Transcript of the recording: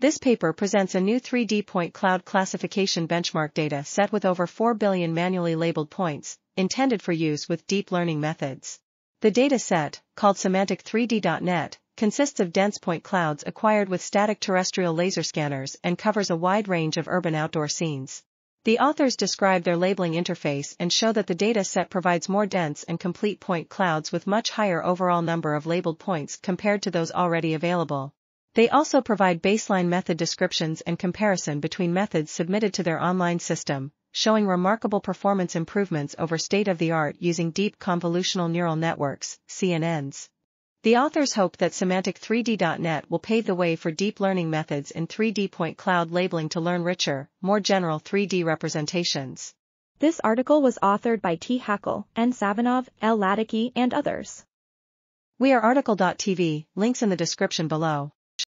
This paper presents a new 3D point cloud classification benchmark data set with over 4 billion manually labeled points, intended for use with deep learning methods. The data set, called Semantic3D.net, consists of dense point clouds acquired with static terrestrial laser scanners and covers a wide range of urban outdoor scenes. The authors describe their labeling interface and show that the data set provides more dense and complete point clouds with much higher overall number of labeled points compared to those already available. They also provide baseline method descriptions and comparison between methods submitted to their online system, showing remarkable performance improvements over state-of-the-art using deep convolutional neural networks, CNNs. The authors hope that Semantic3D.net will pave the way for deep learning methods in 3D point cloud labeling to learn richer, more general 3D representations. This article was authored by T. Hackel, N. Savinov, L. Ladicky, and others. We are RTCL.TV, links in the description below.